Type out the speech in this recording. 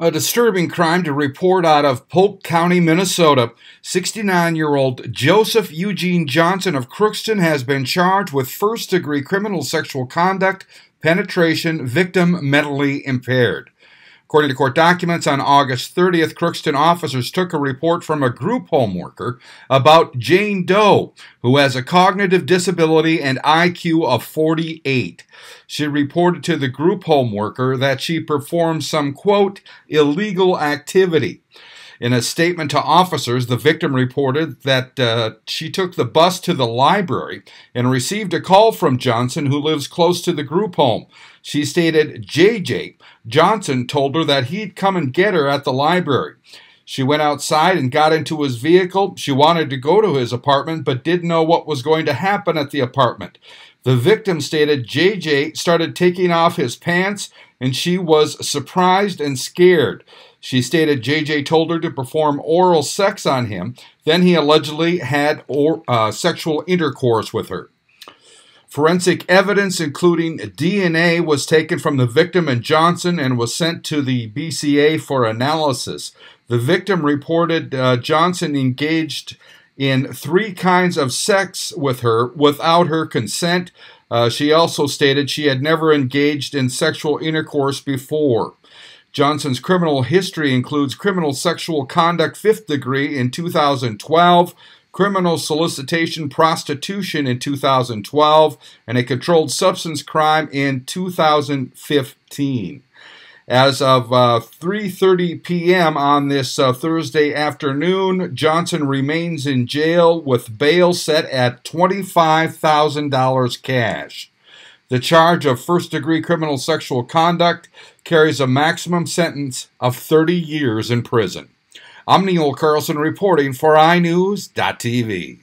A disturbing crime to report out of Polk County, Minnesota. 69 year old Joseph Eugene Johnson of Crookston has been charged with first degree criminal sexual conduct, penetration, victim mentally impaired. According to court documents, on August 30th, Crookston officers took a report from a group home worker about Jane Doe, who has a cognitive disability and IQ of 48. She reported to the group home worker that she performed some, quote, illegal activity. In a statement to officers, the victim reported that uh, she took the bus to the library and received a call from Johnson, who lives close to the group home. She stated JJ Johnson told her that he'd come and get her at the library. She went outside and got into his vehicle. She wanted to go to his apartment but didn't know what was going to happen at the apartment. The victim stated JJ started taking off his pants and she was surprised and scared. She stated JJ told her to perform oral sex on him. Then he allegedly had or, uh, sexual intercourse with her. Forensic evidence, including DNA, was taken from the victim and Johnson and was sent to the BCA for analysis. The victim reported uh, Johnson engaged in three kinds of sex with her without her consent. Uh, she also stated she had never engaged in sexual intercourse before. Johnson's criminal history includes criminal sexual conduct fifth degree in 2012, criminal solicitation prostitution in 2012, and a controlled substance crime in 2015. As of uh, 3:30 p.m. on this uh, Thursday afternoon, Johnson remains in jail with bail set at $25,000 cash. The charge of first degree criminal sexual conduct carries a maximum sentence of 30 years in prison. I'm Neil Carlson reporting for iNewZ.TV.